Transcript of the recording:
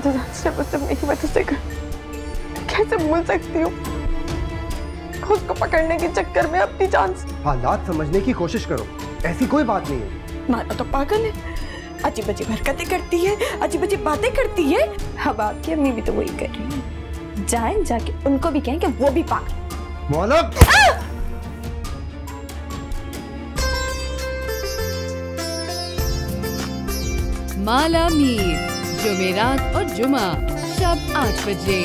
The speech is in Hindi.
तो सब मेरी वजह से कर। कैसे भूल सकती हूँ? उसको पकड़ने के चक्कर में अपनी जान से। हालात समझने की कोशिश करो। ऐसी कोई बात नहीं है। माना तो पागल है। अजीब अजीब हरकतें करती है अजीब अजीब बातें करती है। अब आपकी अम्मी भी तो वही कर रही है। जाए जाके उनको भी कहें कि वो भी पागल मौलक माला मीर। जुमेरात और जुमा शब आठ बजे।